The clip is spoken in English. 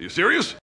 you serious?